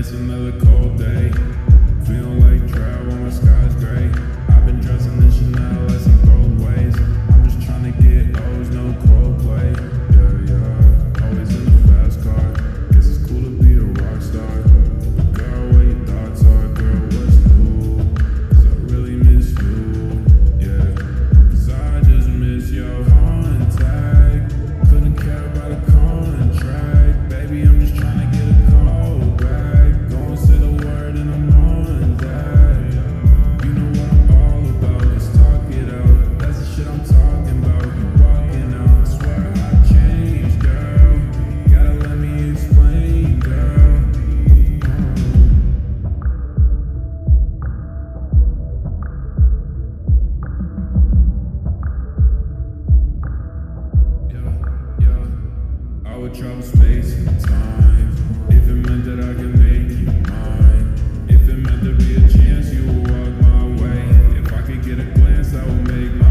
It's another cold day. Feeling like travel, my sky's gray. would travel space and time if it meant that I could make you mine. If it meant there'd be a chance you would walk my way, if I could get a glance, I would make my